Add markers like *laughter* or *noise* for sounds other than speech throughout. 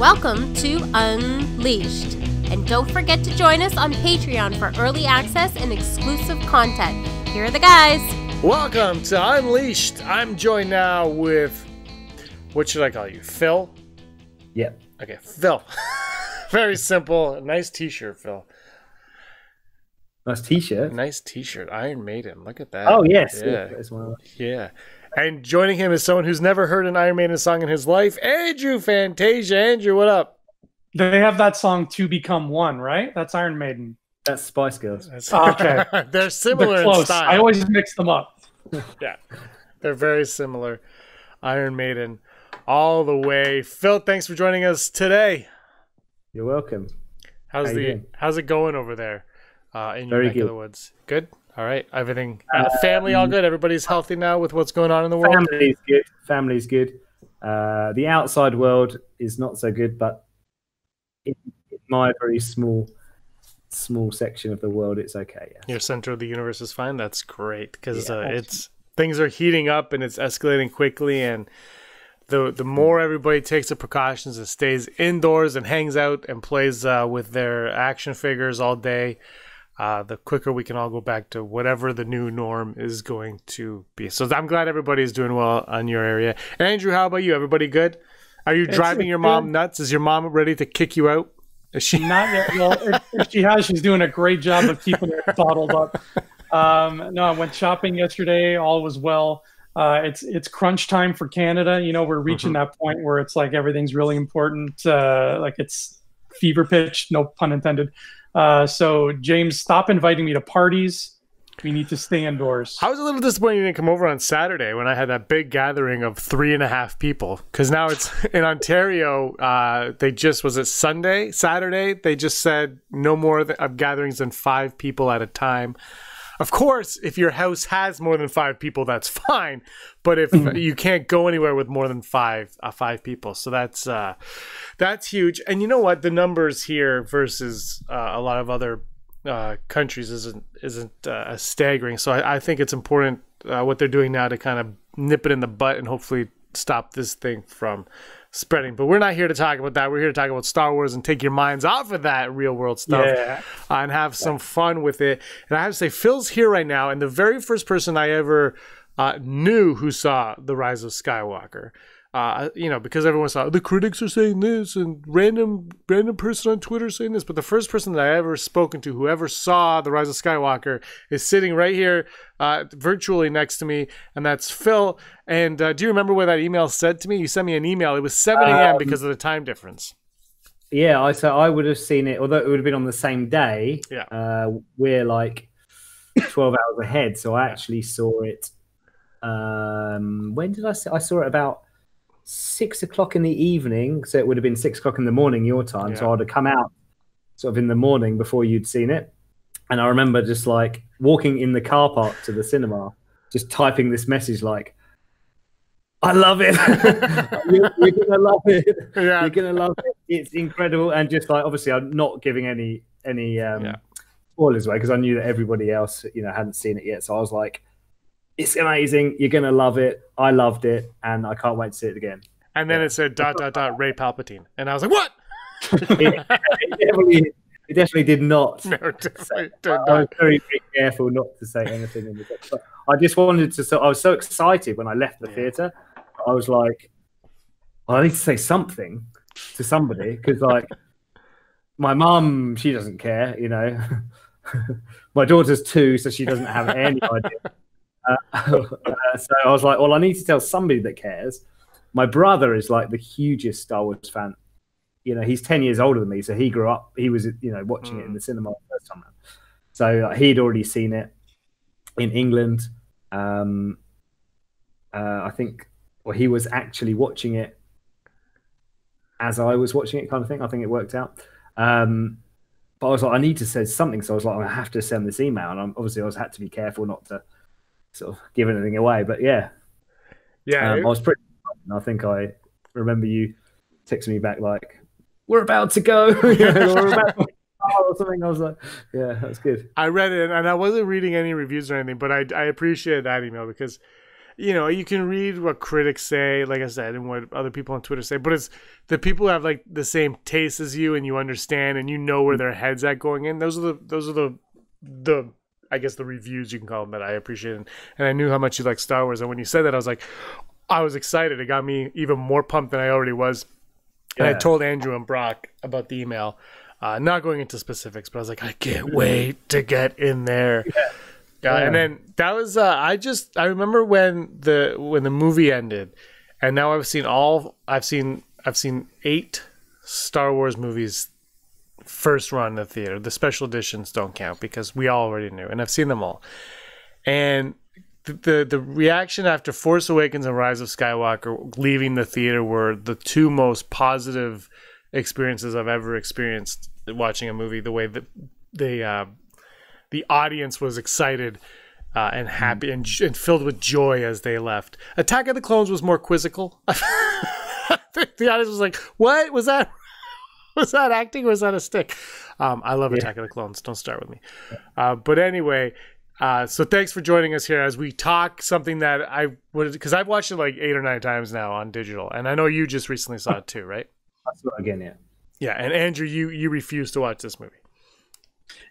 Welcome to Unleashed. And don't forget to join us on Patreon for early access and exclusive content. Here are the guys. Welcome to Unleashed. I'm joined now with what should I call you? Phil? Yeah. Okay, Phil. *laughs* Very simple. Nice t-shirt, Phil. Nice t-shirt. Nice t-shirt. Iron Maiden. Look at that. Oh yes. Yeah. That's one of Yeah. And joining him is someone who's never heard an Iron Maiden song in his life, Andrew Fantasia. Andrew, what up? They have that song "To Become One," right? That's Iron Maiden. That's Spice Girls. That's- Okay. *laughs* They're similar They're in close. style. I always mix them up. *laughs* Yeah, they're very similar. Iron Maiden, all the way. Phil, thanks for joining us today. You're welcome. How's How the? How's it going over there uh, in your Very neck of the woods? Good. All right. Everything and family all good. Everybody's healthy now with what's going on in the world. Family's good. Family's good. Uh, the outside world is not so good, but in in my very small, small section of the world, it's okay. Yeah. Your center of the universe is fine. That's great because Yeah. uh, it's things are heating up and it's escalating quickly and. The, the more everybody takes the precautions and stays indoors and hangs out and plays uh, with their action figures all day, uh, the quicker we can all go back to whatever the new norm is going to be. So I'm glad everybody's doing well on your area. And Andrew, how about you? Everybody good? Are you It's- driving your mom good. nuts? Is your mom ready to kick you out? Is she? Not yet. Well, if, she has, she's doing a great job of keeping her bottled up. Um, no, I went shopping yesterday. All was well. Uh, it's it's crunch time for Canada. You know, we're reaching that point where it's like everything's really important. Uh, like it's fever pitch, no pun intended. Uh, so James, stop inviting me to parties. We need to stay indoors. I was a little disappointed you didn't come over on Saturday when I had that big gathering of three and a half people. Because now it's *laughs* in Ontario. Uh, they just was it Sunday, Saturday. They just said no more of gatherings than five people at a time. Of course, if your house has more than five people, that's *laughs* fine. But if you can't go anywhere with more than five uh, five people, so that's uh, that's huge. And you know what? The numbers here versus uh, a lot of other uh, countries isn't isn't uh, as staggering. So I, I think it's important uh, what they're doing now to kind of nip it in the butt and hopefully stop this thing from spreading. But we're not here to talk about that. We're here to talk about Star Wars and take your minds off of that real world stuff Yeah. uh, and have some fun with it. And I have to say, Phil's here right now, and the very first person I ever uh, knew who saw The Rise of Skywalker. Uh, you know, because everyone saw the critics are saying this and random random person on Twitter saying this, but the first person that I ever spoken to who ever saw the Rise of Skywalker is sitting right here, uh, virtually next to me, and that's Phil. And uh, do you remember what that email said to me? You sent me an email. It was 7 a.m. Um, because of the time difference. Yeah. I so I would have seen it, although it would have been on the same day. Yeah. Uh, we're like twelve hours ahead, so I actually saw it. Um, when did I see? I saw it about six o'clock in the evening, so it would have been six o'clock in the morning your time. So I'd have come out sort of in the morning before you'd seen it, and I remember just like walking in the car park to the cinema, just typing this message like. I love it. *laughs* you're, you're gonna love it. Yeah. You're gonna love it. It's incredible, and just like obviously, I'm not giving any any um, Yeah. spoilers away because I knew that everybody else, you know, hadn't seen it yet. So I was like, "It's amazing. You're gonna love it. I loved it, and I can't wait to see it again." And then it said dot dot dot Rey Palpatine, and I was like, "What? It, *laughs* it definitely, it definitely did not. No, definitely did I was very, very careful not to say anything in the text. But I just wanted to. So I was so excited when I left the Yeah. theater. I was like, well, I need to say something to somebody because, like, my mum, she doesn't care, you know. *laughs* my daughter's two, so she doesn't have any *laughs* idea. Uh, *laughs* uh, so I was like, well, I need to tell somebody that cares. My brother is like the hugest Star Wars fan. You know, he's 10 years older than me, so he grew up, he was, you know, watching it in the cinema the first time. around. So uh, he'd already seen it in England. Um, uh, I think, well, he was actually watching it as I was watching it, kind of thing. I think it worked out. Um, but I was like, I need to say something, so I was like, I have to send this email, and I'm, obviously I was had to be careful not to sort of give anything away. But yeah, Yeah, um, it- I was pretty. I think I remember you texting me back like, "We're about to go," *laughs* you know, "We're about to go," or something. I was like, "Yeah, that's good." I read it, and I wasn't reading any reviews or anything, but I I appreciated that email because you know, you can read what critics say, like I said, and what other people on Twitter say, but it's the people who have like the same taste as you and you understand and you know where their heads at going in. Those are the those are the the I guess the reviews you can call them that I appreciated, And, and I knew how much you like Star Wars. And when you said that, I was like, I was excited. It got me even more pumped than I already was. And I told Andrew and Brock about the email. Uh, not going into specifics, but I was like, I can't wait to get in there. Yeah, and then that was uh, I just I remember when the when the movie ended, and now I've seen all I've seen I've seen eight Star Wars movies first run in the theater. The special editions don't count because we already knew, and I've seen them all. And the the, the reaction after Force Awakens and Rise of Skywalker leaving the theater were the two most positive experiences I've ever experienced watching a movie. The way that the uh, the audience was excited uh, and happy and, and filled with joy as they left. Attack of the Clones was more quizzical. *laughs* the audience was like, "What was that? Was that acting? Or was that a stick?" Um, I love Attack of the Clones. Don't start with me. Uh, but anyway, uh, so thanks for joining us here as we talk something that I would because I've watched it like eight or nine times now on digital, and I know you just recently saw it too, right? I saw it again, yeah. Yeah, and Andrew, you you refuse to watch this movie.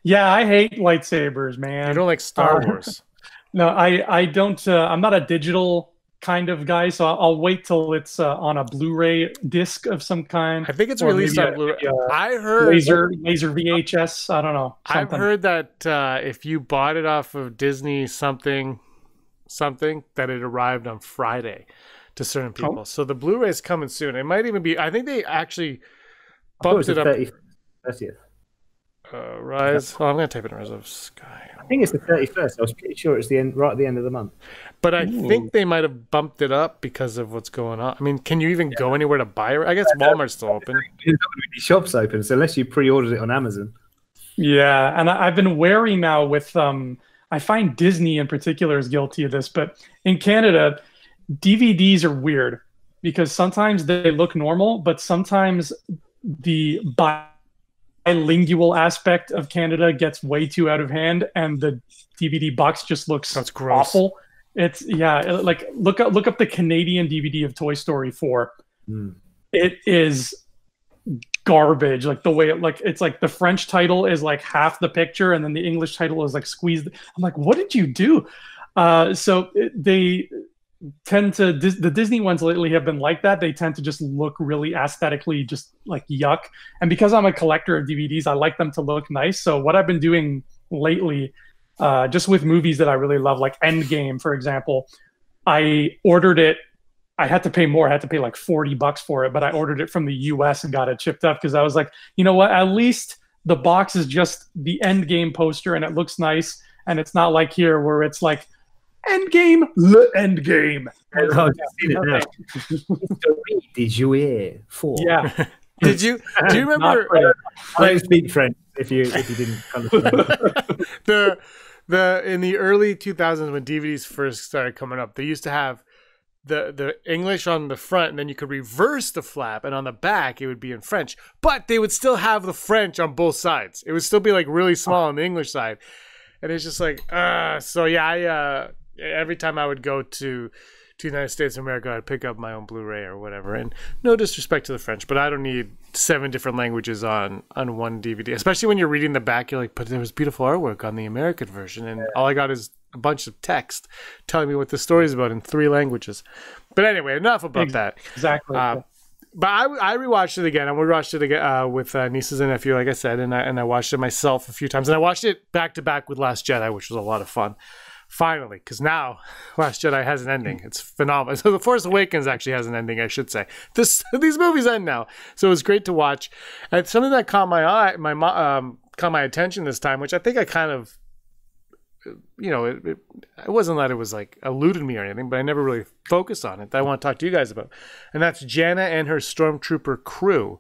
Yeah, I hate lightsabers, man. You don't like Star Uh, Wars. *laughs* No, I I don't. Uh, I'm not a digital kind of guy, so I'll, I'll wait till it's uh, on a Blu-ray disc of some kind. I think it's released on Blu-ray. I heard laser laser VHS. I don't know. I've heard that uh, if you bought it off of Disney something something that it arrived on Friday to certain Oh. people. So the Blu-ray is coming soon. It might even be. I think they actually I it bumped was it the up. 30th. 30th. Uh, Rise. Oh, I'm gonna type it in Rise of Sky. I think it's the 31st. I was pretty sure it's the end, right at the end of the month. But I think they might have bumped it up because of what's going on. I mean, can you even go anywhere to buy it? I guess Walmart's still open. *laughs* There's not going to be shops open, so unless you pre-ordered it on Amazon. Yeah, and I, I've been wary now with um I find Disney in particular is guilty of this, but in Canada, DVDs are weird because sometimes they look normal, but sometimes the bilingual aspect of Canada gets way too out of hand and the DVD box just looks That's gross. awful. It's yeah, like look up look up the Canadian DVD of Toy Story 4 Hmm. it is garbage like the way it like it's like the french title is like half the picture and then the english title is like squeezed i'm like what did you do uh so it, they tend to the disney ones lately have been like that they tend to just look really aesthetically just like yuck and because i'm a collector of dvds i like them to look nice so what i've been doing lately uh just with movies that i really love like endgame for example i ordered it I had to pay more. I had to pay like 40 bucks for it, but I ordered it from the US and got it chipped up because I was like, you know what? At least the box is just the end game poster and it looks nice. And it's not like here where it's like end game, le end game. I've just seen it now. Story de Jouer 4. Yeah. *laughs* Did you do you remember pretty. I don't speak French if you if you didn't understand. *laughs* the the in the early 2000s when DVDs first started coming up, they used to have the the English on the front, and then you could reverse the flap, and on the back it would be in French. But they would still have the French on both sides. It would still be like really small on the English side, and it's just like, uh so yeah. I uh, every time I would go to to the United States of America, I'd pick up my own Blu-ray or whatever. And no disrespect to the French, but I don't need seven different languages on on one DVD. Especially when you're reading the back, you're like, but there was beautiful artwork on the American version, and all I got is a bunch of text telling me what the story's about in three languages. But anyway, enough about that. Exactly. Uh, but I, I rewatched it again. and rewatched it again uh, with uh, nieces and nephew, like I said, and I and I watched it myself a few times, and I watched it back to back with Last Jedi, which was a lot of fun. Finally, because now *laughs* Last Jedi has an ending. It's phenomenal. So The Force Awakens actually has an ending, I should say. This *laughs* these movies end now, so it was great to watch. And something that caught my eye, my um, caught my attention this time, which I think I kind of you know, it, it, it wasn't that it was like eluded me or anything, but I never really focused on it. That I want to talk to you guys about, and that's Jannah and her stormtrooper crew.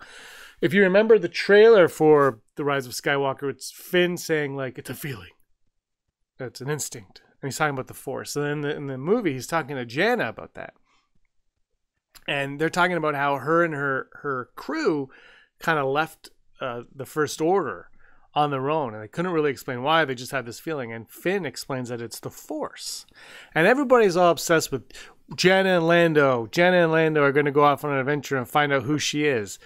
If you remember the trailer for The Rise of Skywalker, it's Finn saying like it's a feeling, it's an instinct, he's talking about the Force. And then in the, in the movie, he's talking to Jannah about that, and they're talking about how her and her her crew kind of left uh, the First Order on their own, and they couldn't really explain why. They just had this feeling, and Finn explains that it's the Force, and everybody's all obsessed with Jannah and Lando. Jannah and Lando are going to go off on an adventure and find out who she is.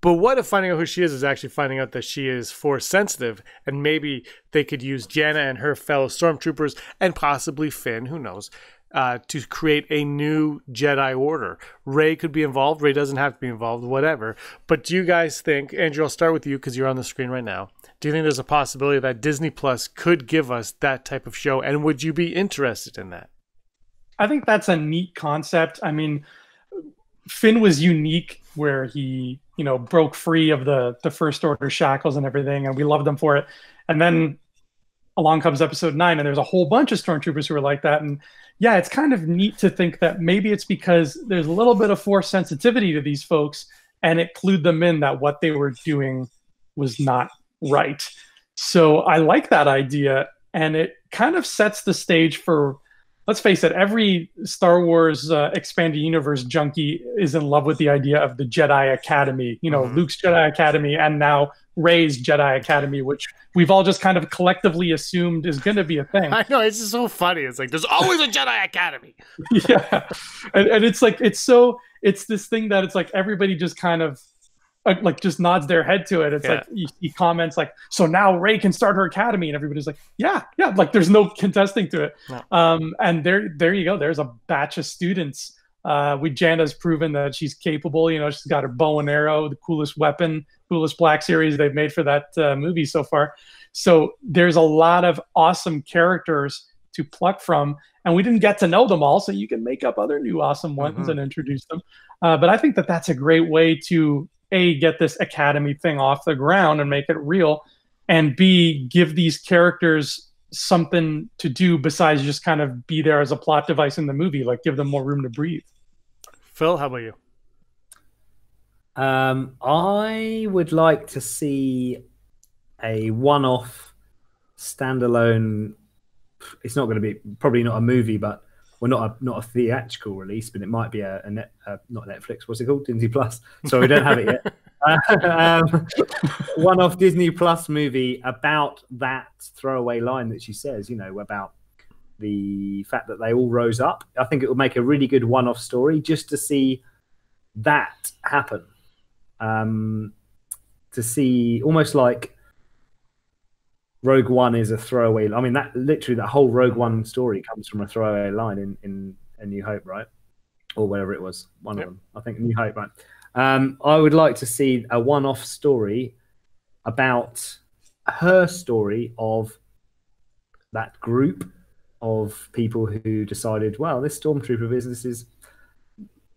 But what if finding out who she is is actually finding out that she is force sensitive, and maybe they could use Jannah and her fellow stormtroopers, and possibly Finn, who knows, uh, to create a new Jedi Order. Rey could be involved. Rey doesn't have to be involved. Whatever. But do you guys think, Andrew? I'll start with you because you're on the screen right now. Do you think there's a possibility that Disney Plus could give us that type of show, and would you be interested in that? I think that's a neat concept. I mean, Finn was unique where he, you know, broke free of the the first order shackles and everything, and we loved him for it. And then along comes episode nine, and there's a whole bunch of stormtroopers who are like that. And yeah, it's kind of neat to think that maybe it's because there's a little bit of force sensitivity to these folks, and it clued them in that what they were doing was not right. So I like that idea, and it kind of sets the stage for let's face it, every Star Wars uh, expanded universe junkie is in love with the idea of the Jedi Academy. You know, mm-hmm. Luke's Jedi Academy, and now Rey's Jedi Academy, which we've all just kind of collectively assumed is going to be a thing. *laughs* I know it's just so funny. It's like there's always a Jedi Academy. *laughs* yeah, and, and it's like it's so it's this thing that it's like everybody just kind of like just nods their head to it. It's yeah. like he, comments like, "So now Rey can start her academy," and everybody's like, "Yeah, yeah." Like there's no contesting to it. No. Um, and there, there you go. There's a batch of students. Uh, with Jannah's proven that she's capable. You know, she's got her bow and arrow, the coolest weapon, coolest Black Series they've made for that uh, movie so far. So there's a lot of awesome characters to pluck from, and we didn't get to know them all. So you can make up other new awesome ones mm-hmm. and introduce them. Uh, but I think that that's a great way to a get this academy thing off the ground and make it real and b give these characters something to do besides just kind of be there as a plot device in the movie like give them more room to breathe. Phil how about you? Um, i would like to see a one-off standalone it's not going to be probably not a movie but well, not a not a theatrical release, but it might be a, a, net, a not Netflix. What's it called? Disney Plus. So we don't have it yet. *laughs* um, one off Disney Plus movie about that throwaway line that she says. You know about the fact that they all rose up. I think it would make a really good one off story just to see that happen. Um, to see almost like Rogue One is a throwaway. I mean, that literally that whole Rogue One story comes from a throwaway line in in A New Hope, right? Or whatever it was, one yep. of them. I think New Hope, right? Um, I would like to see a one-off story about her story of that group of people who decided, well, this stormtrooper business is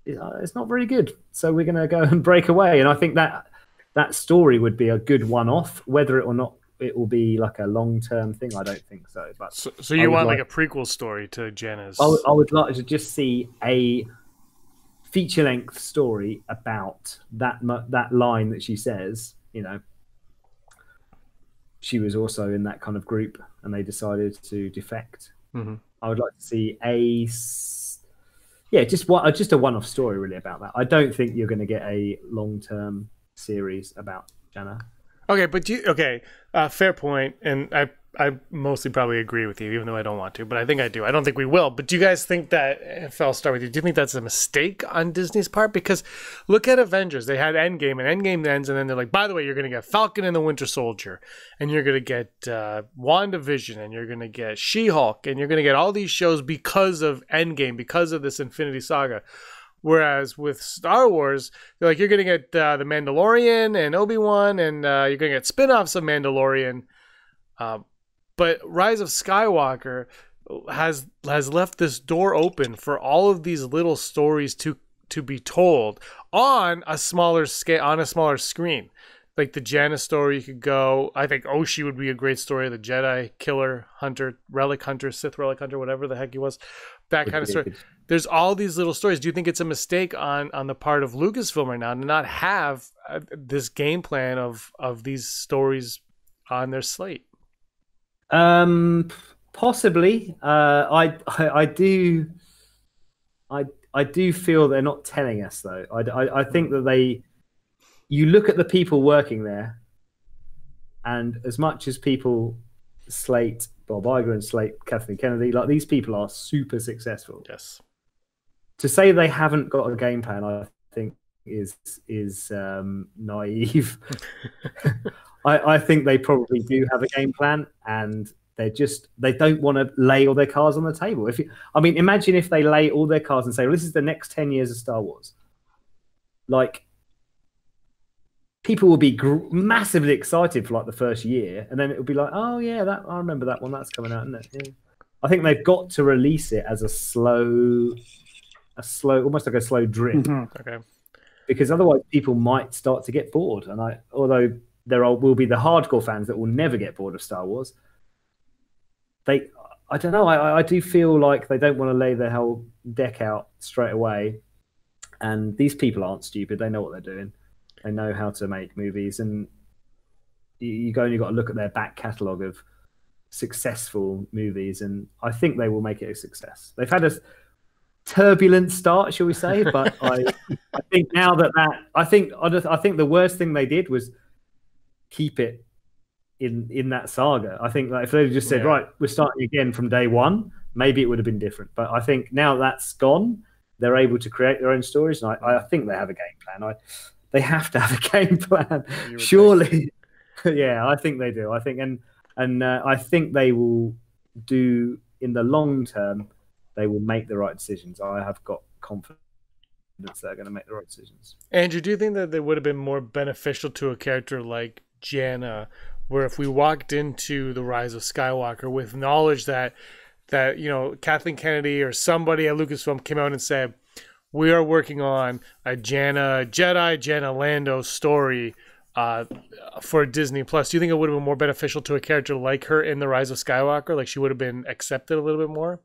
it's not very good, so we're going to go *laughs* and break away. And I think that that story would be a good one-off, whether it or not it will be like a long term thing. I don't think so. But so, so you want like, like, a prequel story to Jannah's? I would, I would like to just see a feature length story about that that line that she says. You know, she was also in that kind of group, and they decided to defect. Mm-hmm. I would like to see a yeah, just what just a one off story really about that. I don't think you're going to get a long term series about Jannah. Okay, but you okay? Uh, fair point, and I I mostly probably agree with you, even though I don't want to, but I think I do. I don't think we will. But do you guys think that? If I'll start with you, do you think that's a mistake on Disney's part? Because look at Avengers; they had Endgame, and Endgame ends, and then they're like, by the way, you're going to get Falcon and the Winter Soldier, and you're going to get uh, WandaVision, and you're going to get She-Hulk, and you're going to get all these shows because of Endgame, because of this Infinity Saga. Whereas with Star Wars, like you're gonna get uh, the Mandalorian and Obi Wan, and uh, you're gonna get spin-offs of Mandalorian. Uh, but Rise of Skywalker has has left this door open for all of these little stories to to be told on a smaller scale on a smaller screen like the Jannah story you could go. I think Ochi would be a great story. The Jedi killer hunter, relic hunter, Sith relic hunter, whatever the heck he was, that kind of story. There's all these little stories. Do you think it's a mistake on on the part of Lucasfilm right now to not have uh, this game plan of of these stories on their slate? Um, possibly. Uh, I, I I do. I I do feel they're not telling us though. I, I, I think that they you look at the people working there And as much as people slate Bob Iger and slate Kathleen Kennedy, like these people are super successful. Yes. To say they haven't got a game plan, I think is is um, naive. *laughs* I, I think they probably do have a game plan, and they're just they don't want to lay all their cards on the table. If you, I mean, imagine if they lay all their cards and say, well, "This is the next ten years of Star Wars." Like, people will be gr- massively excited for like the first year, and then it will be like, "Oh yeah, that I remember that one. That's coming out, isn't it?" Yeah. I think they've got to release it as a slow, a slow, almost like a slow drip, Mhm. Okay. because otherwise people might start to get bored. And I, although there are, will be the hardcore fans that will never get bored of Star Wars, they, I don't know. I, I do feel like they don't want to lay their whole deck out straight away. And these people aren't stupid; they know what they're doing. They know how to make movies, and you, you only got to look at their back catalogue of successful movies, and I think they will make it a success. They've had a turbulent start, shall we say? But *laughs* I, I think now that that, I think, I just- I think the worst thing they did was keep it in in that saga. I think that if they just said, Yeah. right, we're starting again from day one, maybe it would have been different. But I think now that's gone, they're able to create their own stories, and I, I think they have a game plan. I, they have to have a *laughs* game plan, surely. *laughs* yeah, I think they do. I think, and and uh, I think they will do in the long term. They will make the right decisions. I have got confidence that they're going to make the right decisions. Andrew, do you think that it would have been more beneficial to a character like Jannah, where if we walked into the Rise of Skywalker with knowledge that that you know Kathleen Kennedy or somebody at Lucasfilm came out and said, "We are working on a Jannah Jedi, Jannah Lando story." Uh, for Disney Plus, do you think it would have been more beneficial to a character like her in the Rise of Skywalker? Like she would have been accepted a little bit more.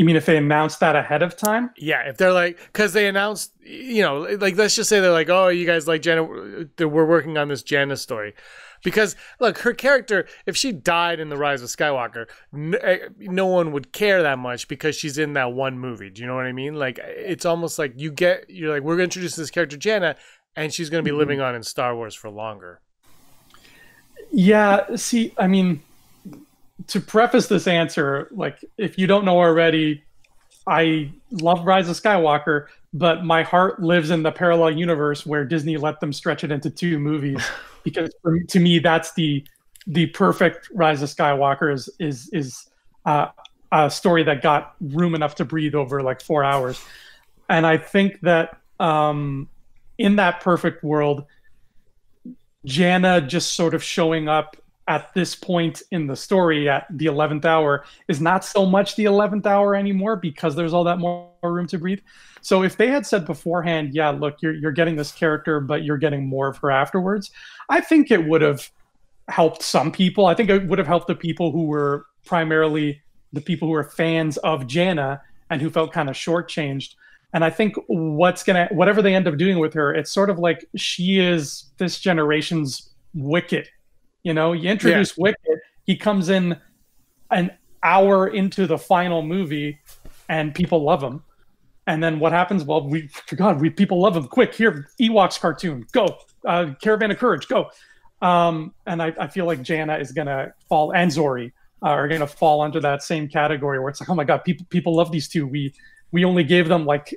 You mean if they announced that ahead of time? Yeah, if they're like, because they announced, you know, like let's just say they're like, oh, you guys like that we're working on this Jannah story. Because look, her character, if she died in the Rise of Skywalker, no, eh, no one would care that much because she's in that one movie. Do you know what I mean? Like it's almost like you get, you're like, we're going to introduce this character Jannah, and she's going to be mm-hmm. living on in Star Wars for longer. Yeah, see, I mean, to preface this answer, like if you don't know already, I love Rise of Skywalker, but my heart lives in the parallel universe where Disney let them stretch it into two movies *laughs* because for, to me that's the the perfect Rise of Skywalker is is is uh, a story that got room enough to breathe over like four hours, and I think that um, in that perfect world, Jannah just sort of showing up at this point in the story at the 11th hour is not so much the 11th hour anymore because there's all that more room to breathe. So if they had said beforehand, yeah, look, you're, you're getting this character, but you're getting more of her afterwards, I think it would have helped some people. I think it would have helped the people who were primarily the people who were fans of Jannah and who felt kind of shortchanged. And I think what's gonna whatever they end up doing with her, it's sort of like she is this generation's Wicket. You know, you introduce Wicket, he comes in an hour into the final movie, and people love him. And then what happens? Well, we God, we people love him. Quick, here, Ewoks cartoon, go. Uh, Caravan of Courage, go. Um, and I, I feel like Jannah is gonna fall, and Zorii uh, are gonna fall under that same category where it's like, oh my God, people people love these two. We we only gave them like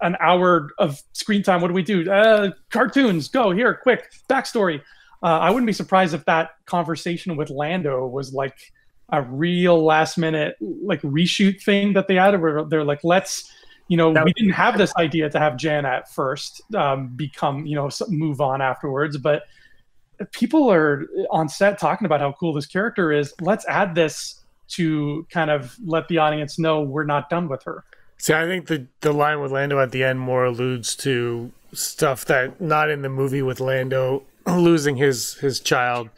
an hour of screen time. What do we do? Uh, cartoons, go here, quick backstory. Uh, I wouldn't be surprised if that conversation with Lando was like a real last minute like reshoot thing that they added where they're like, let's, you know, we didn't have this idea to have Jan at first um, become, you know, move on afterwards, but people are on set talking about how cool this character is. Let's add this to kind of let the audience know we're not done with her. See, I think the the line with Lando at the end more alludes to stuff that not in the movie with Lando *laughs* losing his his child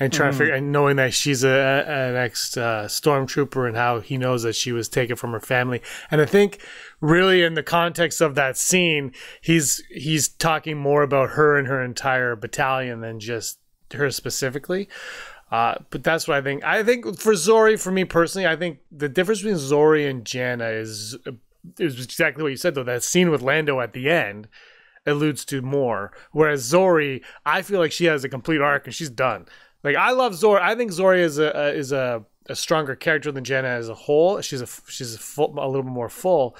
and trying to figure and knowing that she's a an ex uh, stormtrooper and how he knows that she was taken from her family. And I think really in the context of that scene, he's he's talking more about her and her entire battalion than just her specifically. Uh, but that's what I think. I think for Zorii, for me personally, I think the difference between Zorii and Jannah is is exactly what you said. Though that scene with Lando at the end alludes to more, whereas Zorii, I feel like she has a complete arc and she's done. Like I love Zora. I think Zora is a, a is a, a stronger character than Jenna as a whole. She's a she's a, full, a little more full,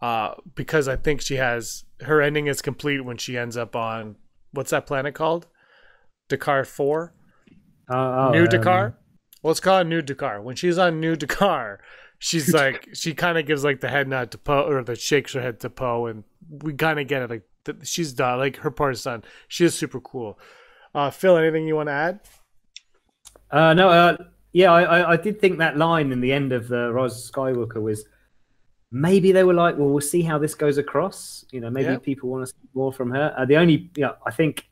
uh, because I think she has her ending is complete when she ends up on what's that planet called? Dakar four. Uh, oh, New um, Dakar. Well, it's called New Dakar. When she's on New Dakar, she's *laughs* like she kind of gives like the head nod to Poe or the shakes her head to Poe, and we kind of get it. Like th- she's done. Like her part is done. She is super cool. Uh, Phil, anything you want to add? Uh, no, uh, yeah, I, I, I did think that line in the end of the Rise of Skywalker was maybe they were like, well, we'll see how this goes across. You know, maybe Yeah. people want to see more from her. Uh, the only, you know, I think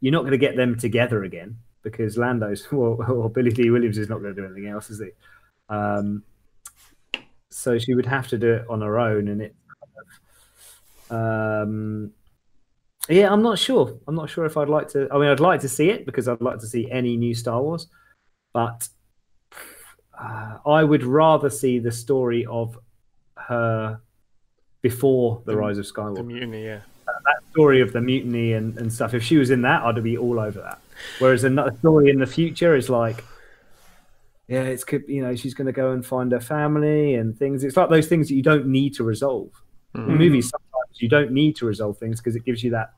you're not going to get them together again because Lando's *laughs* or, or Billy Dee Williams is not going to do anything else, is he? Um, so she would have to do it on her own, and it. Um, yeah, I'm not sure. I'm not sure if I'd like to. I mean, I'd like to see it because I'd like to see any new Star Wars, but uh, I would rather see the story of her before the The- Rise of Skywalker. The mutiny, yeah. That story of the mutiny and, and stuff. If she was in that, I'd be all over that. Whereas another story in the future is like, yeah, it's could you know she's going to go and find her family and things. It's like those things that you don't need to resolve. Mhm. movies, you don't need to resolve things because it gives you that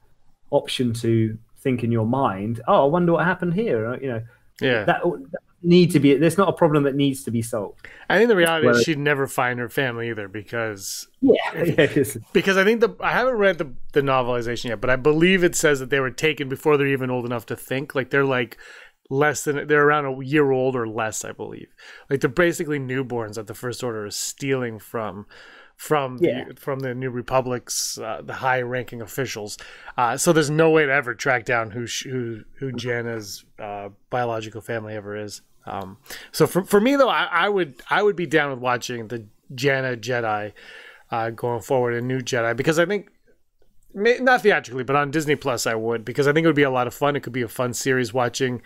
option to think in your mind. Oh, I wonder what happened here. You know, Yeah. that, that need to be. There's not a problem that needs to be solved. I think the reality is she'd never find her family either because Yeah, yeah, because I think the I haven't read the the novelization yet, but I believe it says that they were taken before they're even old enough to think. Like they're like less than they're around a year old or less, I believe. Like they're basically newborns that the First Order is stealing from from Yeah. the from the New Republic's uh, the high ranking officials. Uh, so there's no way to ever track down who who who Jannah's uh, biological family ever is. Um, so for for me though, I, I would I would be down with watching the Jannah Jedi uh, going forward, a new Jedi, because I think not theatrically, but on Disney Plus, I would because I think it would be a lot of fun. It could be a fun series watching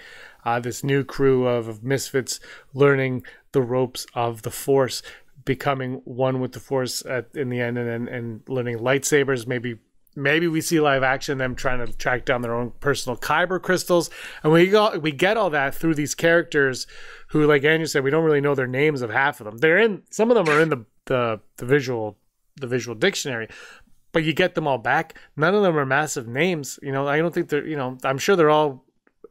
uh, this new crew of, of misfits learning the ropes of the Force, becoming one with the Force at, in the end, and, and and learning lightsabers. Maybe maybe we see live action them trying to track down their own personal kyber crystals, and we got we get all that through these characters who, like Andrew said, we don't really know their names of half of them. They're in some of them are in the the, the visual the visual dictionary but you get them all back. None of them are massive names. You know, I don't think they're. You know, I'm sure they're all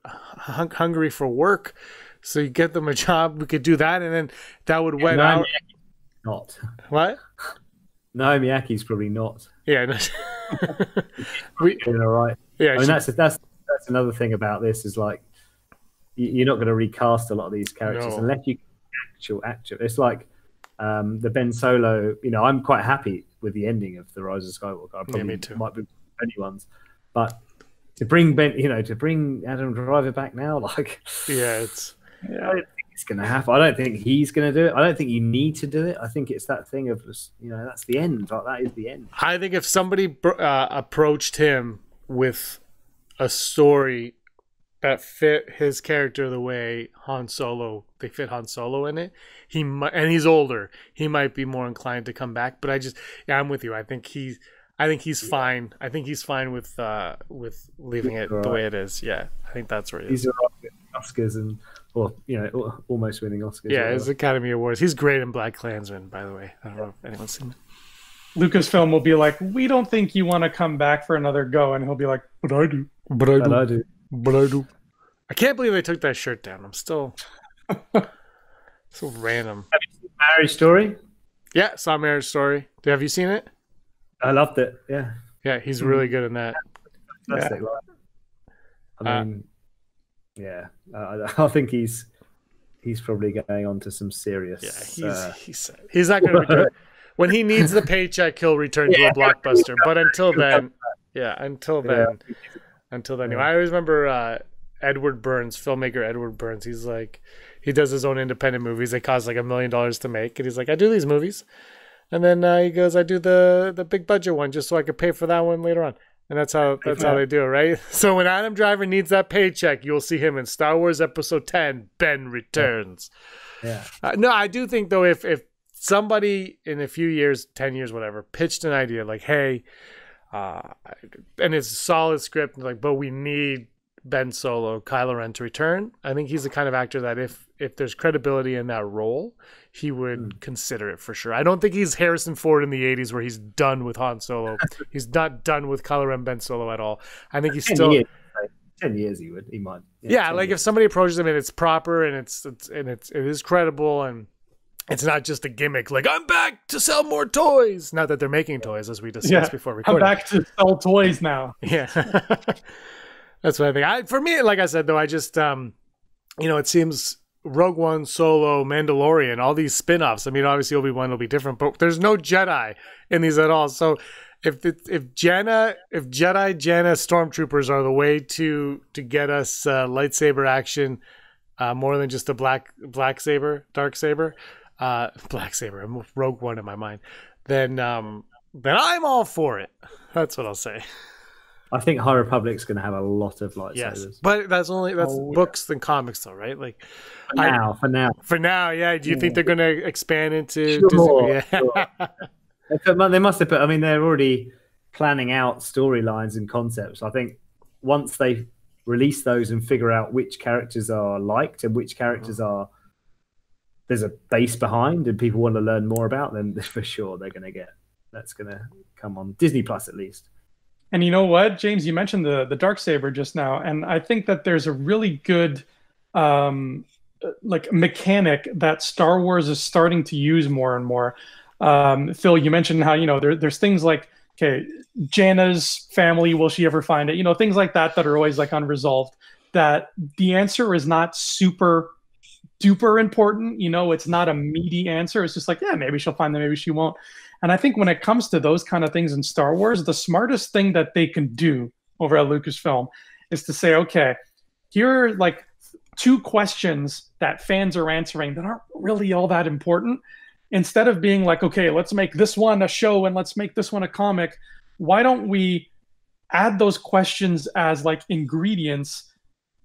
hung- hungry for work. So you get them a job. We could do that, and then that would wet out. Not. What? Naomi Ackie's probably not Yeah. no. *laughs* we. doing all right. Yeah. I mean, she- that's that's that's another thing about this is like you- you're not going to recast a lot of these characters No. unless you actual actual. It's like um, the Ben Solo. You know, I'm quite happy with the ending of the Rise of Skywalker. I probably too. might be anyone's, but to bring Ben, you know, to bring Adam Driver back now, *laughs* like yeah. It's. Think it's going to happen. I don't think he's going to do it. I don't think you need to do it. I think it's that thing of just, you know, that's the end. Like that is the end. I think if somebody uh, approached him with a story that fit his character the way Han Solo they fit Han Solo in it, he might, and he's older, he might be more inclined to come back. But I just, yeah, I'm with you. I think he, I think he's fine. I think he's fine with uh with leaving it the way it is. Yeah, I think that's where he is. He's right with Oscars and, or you know, almost winning Oscars. Yeah, his. Academy Awards. He's great in BlacKkKlansman, by the way. I don't know if anyone's seen it. Lucasfilm will be like, "We don't think you want to come back for another go," and he'll be like, "But I do." But I But I do. But I do. I can't believe they took that shirt down. I'm still *laughs* so random. Marriage Story. Yeah, saw Marriage Story. Have you seen it? I loved it. Yeah, Yeah, he's really good in that. fantastic. Like, I Uh, mean, yeah, uh, *laughs* I think he's he's probably going on to some serious. Yeah, he's uh, he's he's not going to return. *laughs* When he needs the paycheck, he'll return to a blockbuster. But until *laughs* then, yeah, until then, until then. I always remember uh, Edward Burns, filmmaker Edward Burns. He's like, he does his own independent movies. They cost like a million dollars to make, and he's like, I do these movies, and then uh, he goes, I do the the big budget one just so I could pay for that one later on. And that's how that's how they do it, right? *laughs* So when Adam Driver needs that paycheck, you'll see him in Star Wars Episode Ten: Ben Returns. yeah, Uh, no, I do think though, if if somebody in a few years, ten years, whatever, pitched an idea like, "Hey," uh, and it's a solid script, like, but we need Ben Solo, Kylo Ren to return. I think he's the kind of actor that if if there's credibility in that role, he would Mm. consider it for sure. I don't think he's Harrison Ford in the '80s where he's done with Han Solo. *laughs* he's not done with Kylo Ren, Ben Solo at all. I think he's still years, ten years he would. He might. yeah, 10 like if somebody approaches him and it's proper and it's, it's and it's it is credible and it's not just a gimmick like I'm back to sell more toys. Not that they're making toys as we discussed Yeah, before I'm back to sell toys now. *laughs* Yeah. *laughs* That's what I think. I for me, like I said though, I just um you know, it seems Rogue One, Solo, Mandalorian, all these spin-offs. I mean, obviously Obi-Wan will be different, but there's no Jedi in these at all. So if if Jannah, if Jedi Jannah stormtroopers are the way to to get us uh, lightsaber action uh, more than just a black black saber, dark saber, uh, *laughs* black saber, I'm Rogue One in my mind, then um then I'm all for it. That's what I'll say. *laughs* I think High Republic's going to have a lot of lightsabers. Yes, but that's only that's Oh, yeah. books and comics, though, right? Like For I- now, for now. for now, yeah. Do you think they're going to expand into Sure, Disney? Yeah. They They must have put. I mean, they're already planning out storylines and concepts. I think once they release those and figure out which characters are liked and which characters Mm-hmm. are there's a base behind and people want to learn more about, them *laughs* for sure they're going to get that's going to come on Disney Plus at least. And you know what, James, you mentioned the the dark saber just now, and I think that there's a really good um, like mechanic that Star Wars is starting to use more and more. Um, Phil, you mentioned how you know there, there's things like okay, Jannah's family, will she ever find it? You know, things like that that are always like unresolved. That the answer is not super duper important. You know, it's not a meaty answer. It's just like, yeah, maybe she'll find them, maybe she won't. And I think when it comes to those kind of things in Star Wars, the smartest thing that they can do over at Lucasfilm is to say, okay, here are like two questions that fans are answering that aren't really all that important. Instead of being like, okay, let's make this one a show and let's make this one a comic, why don't we add those questions as like ingredients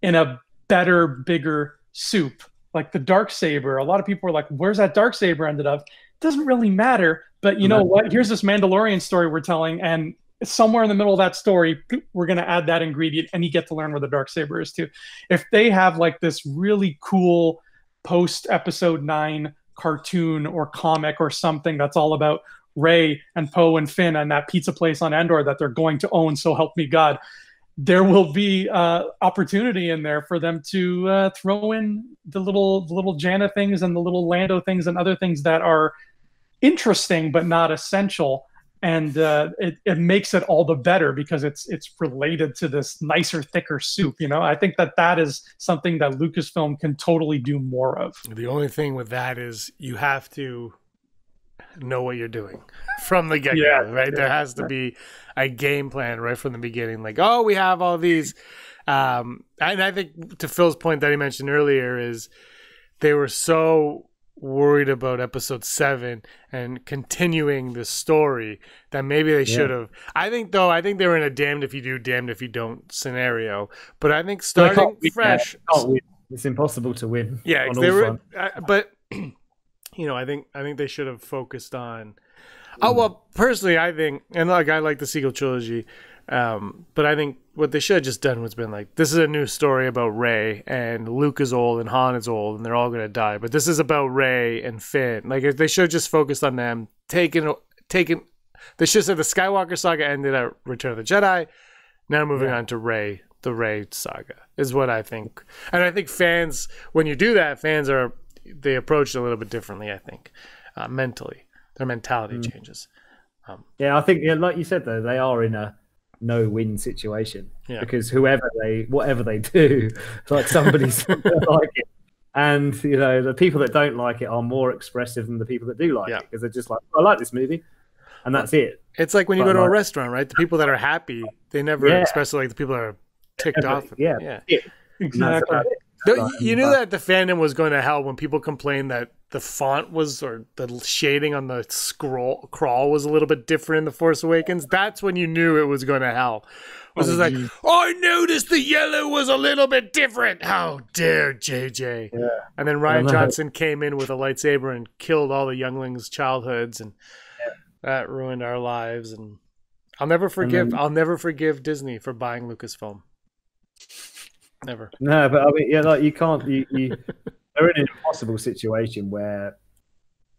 in a better, bigger soup? Like the dark saber. A lot of people are like, where's that dark saber ended up? Doesn't really matter. But you know what? Here's this Mandalorian story we're telling, and somewhere in the middle of that story, we're going to add that ingredient, and you get to learn where the dark saber is too. If they have like this really cool post episode nine cartoon or comic or something that's all about Rey and Poe and Finn and that pizza place on Endor that they're going to own, so help me God. There will be uh, opportunity in there for them to uh, throw in the little little Jannah things and the little Lando things and other things that are interesting but not essential. And uh, it, it makes it all the better because it's it's related to this nicer thicker soup you know? I think that that is something that lucasfilm can totally do more of. The only thing with that is you have to know what you're doing *laughs* from the get go, Yeah, right? There has to be a game plan right from the beginning. Like, oh, we have all these. Um, and I think to Phil's point that he mentioned earlier is they were so worried about episode seven and continuing the story that maybe they should have. I think though, I think they were in a damned if you do, damned if you don't scenario. But I think starting fresh. It's impossible to win. yeah, on 'cause all they were, uh, but *clears throat* you know, I think I think they should have focused on. Oh well, personally, I think, and like I like the sequel trilogy, um, but I think what they should have just done was been like, this is a new story about Rey and Luke is old and Han is old and they're all gonna die, but this is about Rey and Finn. Like they should have just focused on them taking taking. They should have said the Skywalker saga ended at Return of the Jedi. Now moving on to Rey, the Rey saga is what I think, and I think fans, when you do that, fans are they approach it a little bit differently. I think uh, mentally, their mentality Mm. changes. Yeah, I think yeah, like you said though, they are in a no-win situation Yeah. because whoever they, whatever they *laughs* do, like somebody's *laughs* like it, and you know the people that don't like it are more expressive than the people that do like Yeah. it because they're just like, I like this movie, and that's it. It's like when you But go to a restaurant, right? The people that are happy, they never Yeah. express it like the people that are ticked off. Yeah, yeah. it. Exactly it. Like, you knew that the fandom was going to hell when people complained that the font was or the shading on the scroll crawl was a little bit different in the Force Awakens. That's when you knew it was going to hell. Was Oh, like. I noticed the yellow was a little bit different. How dare JJ? Yeah. And then Rian. Johnson came in with a lightsaber and killed all the younglings' childhoods, and that ruined our lives. And I'll never forgive. then- I'll never forgive Disney for buying Lucasfilm. Never. No, but I mean, yeah, like you can't. You, you *laughs* they're in an impossible situation where,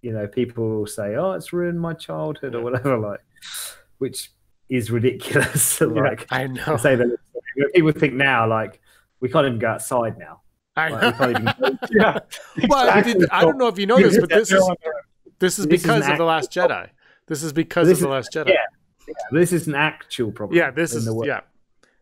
you know, people will say, "Oh, it's ruined my childhood" or whatever, like, which is ridiculous. *laughs* like, I know. say that people think now, like, we can't even go outside now. I Like, know. even *laughs* Yeah. Well, exactly. I don't know if you know this, but this is this is This is because of the Last Jedi. This is because This of the Last Jedi. yeah. This is an actual problem. Yeah, this is the yeah.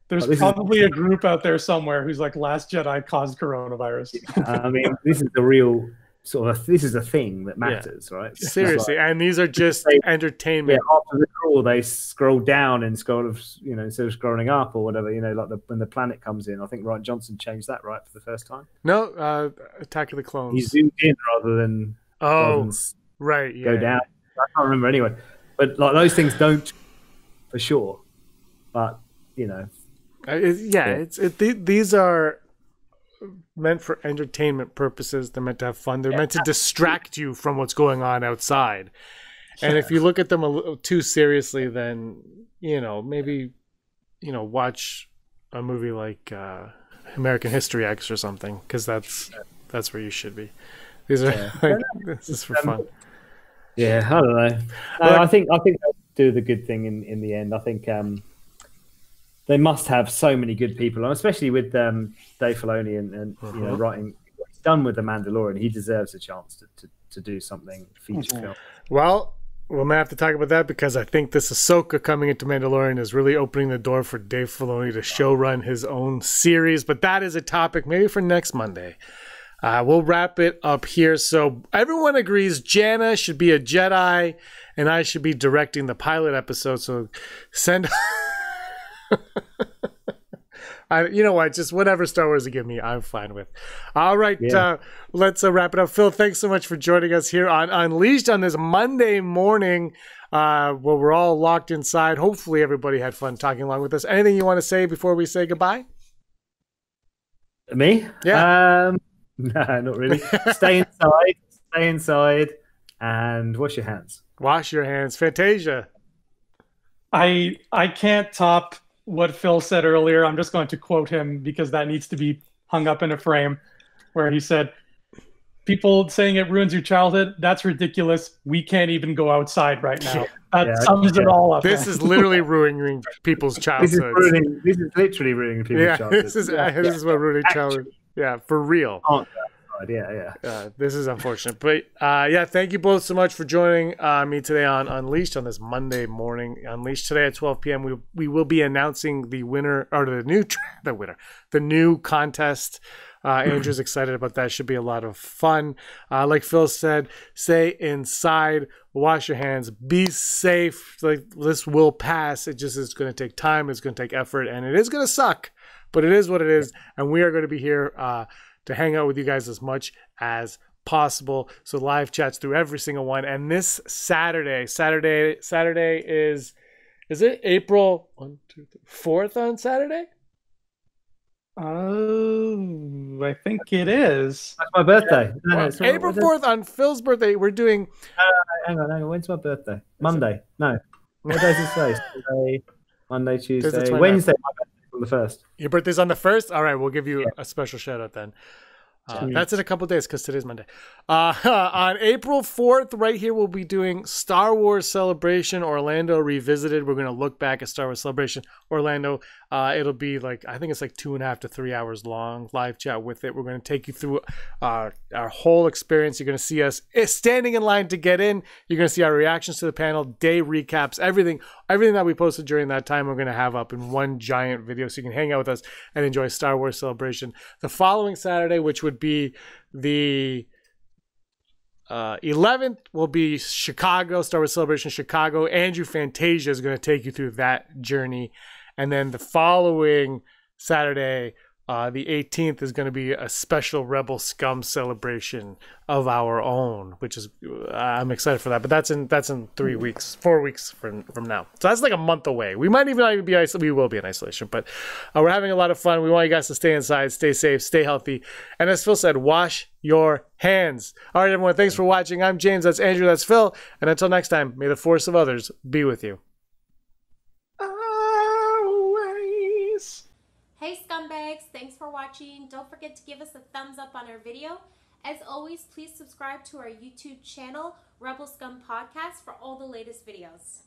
There's Oh, this is- probably a group out there somewhere who's like Last Jedi caused coronavirus. *laughs* I mean, this is the real sort of. This is a thing that matters, right? It's Seriously, and these are just They- Yeah, entertainment. after the crawl, they scroll down and scroll of you know instead of scrolling up or whatever. You know, like the, when the planet comes in. I think Rian Johnson changed that right for the first time. No, uh, Attack of the Clones. He zoomed in rather than, rather Oh, than right. Yeah. go down. I can't remember anyway. But like those things don't for sure. But you know, it- yeah, Yeah. it's it, th- these are meant for entertainment purposes. They're meant to have fun. They're meant to distract you from what's going on outside. And if you look at them a little too seriously, then you know maybe you know watch a movie like uh, American History X or something because that's that's where you should be. These are Yeah. *laughs* like, this is for fun. Yeah, I don't know. No, Well- I think I think they'll do the good thing in, in the end. I think um, they must have so many good people, and especially with um, Dave Filoni and, and you know Mhm. writing what he's done with the Mandalorian. He deserves a chance to, to, to do something feature Mhm. film. Well, we might have to talk about that because I think this Ahsoka coming into Mandalorian is really opening the door for Dave Filoni to show run his own series. But that is a topic maybe for next Monday. Uh, we'll wrap it up here. So everyone agrees Jannah should be a Jedi, and I should be directing the pilot episode. So send. *laughs* *laughs* I, you know what? Just whatever Star Wars you give me, I'm fine with. All right, Yeah. uh, let's uh, wrap it up. Phil, thanks so much for joining us here on Unleashed on this Monday morning, uh, where we're all locked inside. Hopefully, everybody had fun talking along with us. Anything you want to say before we say goodbye? Me? Yeah. Um, *laughs* no, not really. stay inside. Stay inside, and wash your hands. Wash your hands, Fantasia. I I can't top what Phil said earlier. I'm just going to quote him because that needs to be hung up in a frame where he said, People saying it ruins your childhood, that's ridiculous. We can't even go outside right now. That Yeah, sums it all up. This man. is literally ruining people's *laughs* This is childhoods. ruining. This is literally ruining people's Yeah, childhoods. *laughs* this is Yeah, *laughs* this is what ruining childhood. Yeah, for real. Oh, can't go outside. Yeah, yeah. Uh, this is unfortunate, but uh, yeah, thank you both so much for joining uh, me today on Unleashed on this Monday morning. Unleashed today at 12 p.m. We we will be announcing the winner or the new *laughs* the winner, the new contest. Uh, *clears throat* Andrew's excited about that. Should be a lot of fun. Uh, like Phil said, stay inside, wash your hands, be safe. Like this will pass. It just is going to take time. It's going to take effort, and it is going to suck, but it is what it is. And we are going to be here. Uh, to hang out with you guys as much as possible. So live chats through every single one. And this Saturday, Saturday, Saturday is is it April one, two, three, fourth on Saturday? Oh, I think it is. That's my birthday. No, no, Well, it's April fourth on Phil's birthday. We're doing uh, Hang on, hang on. When's my birthday? Monday. No. What day is it today? *laughs* Monday, Tuesday, 29th. Wednesday. On the first. your birthday's on the first. All right, we'll give you a special shout out then. Uh, that's in a couple days because today's Monday. Uh, *laughs* on April 4th, right here, we'll be doing Star Wars Celebration Orlando Revisited. We're going to look back at Star Wars Celebration Orlando. Uh, it'll be like, I think it's like two and a half to three hours long, live chat with it. We're going to take you through uh, our whole experience. You're going to see us eh, standing in line to get in. You're going to see our reactions to the panel, day recaps, everything. Everything that we posted during that time, we're going to have up in one giant video so you can hang out with us and enjoy Star Wars Celebration. The following Saturday, which would be the uh, 11th, will be Chicago, Star Wars Celebration Chicago. Andrew Fantasia is going to take you through that journey. And then the following Saturday, uh, the 18th, is going to be a special Rebel Scum celebration of our own, which is uh, I'm excited for that. But that's in that's in three weeks, four weeks from from now. So that's like a month away. We might even not even be we will be in isolation, but uh, we're having a lot of fun. We want you guys to stay inside, stay safe, stay healthy, and as Phil said, wash your hands. All right, everyone. Thanks for watching. I'm James. That's Andrew. That's Phil. And until next time, may the force of others be with you. Always. Hey Hey scumbags, thanks for watching. Don't forget to give us a thumbs up on our video. As always, please subscribe to our YouTube channel, Rebel Scum Podcast, for all the latest videos.